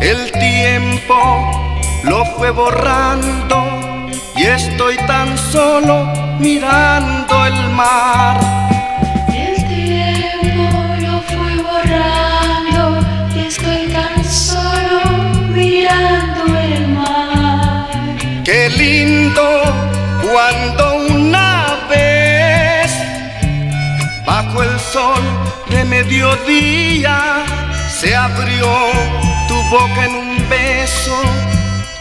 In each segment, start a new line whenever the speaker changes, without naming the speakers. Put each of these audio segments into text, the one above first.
El tiempo lo fue borrando y estoy tan solo mirando el mar.
El tiempo lo fue borrando y estoy tan solo mirando el mar.
Qué lindo cuando bajo el sol de mediodía se abrió tu boca en un beso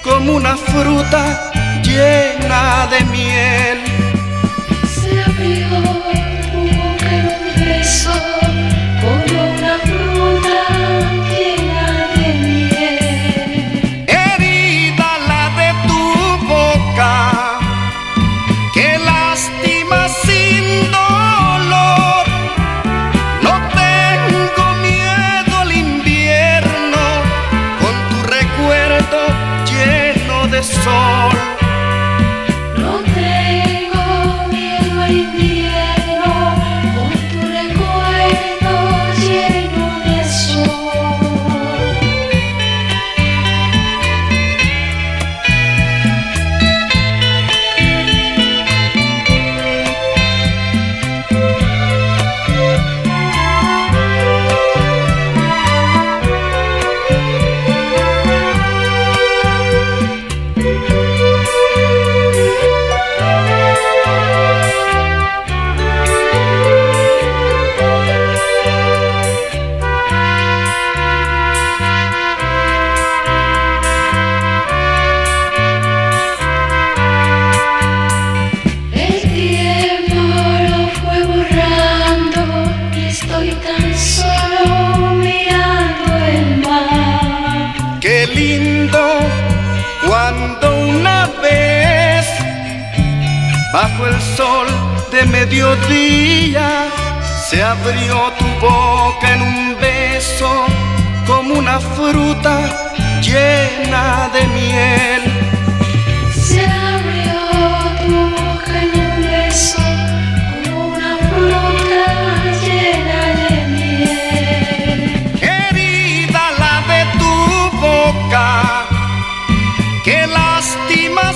como una fruta llena de miel. Sol.
bajo el sol de mediodía se abrió tu boca en un beso como una fruta llena de miel.
Se abrió tu boca en un beso como una fruta llena de
miel. Querida la de
tu boca, que lástima.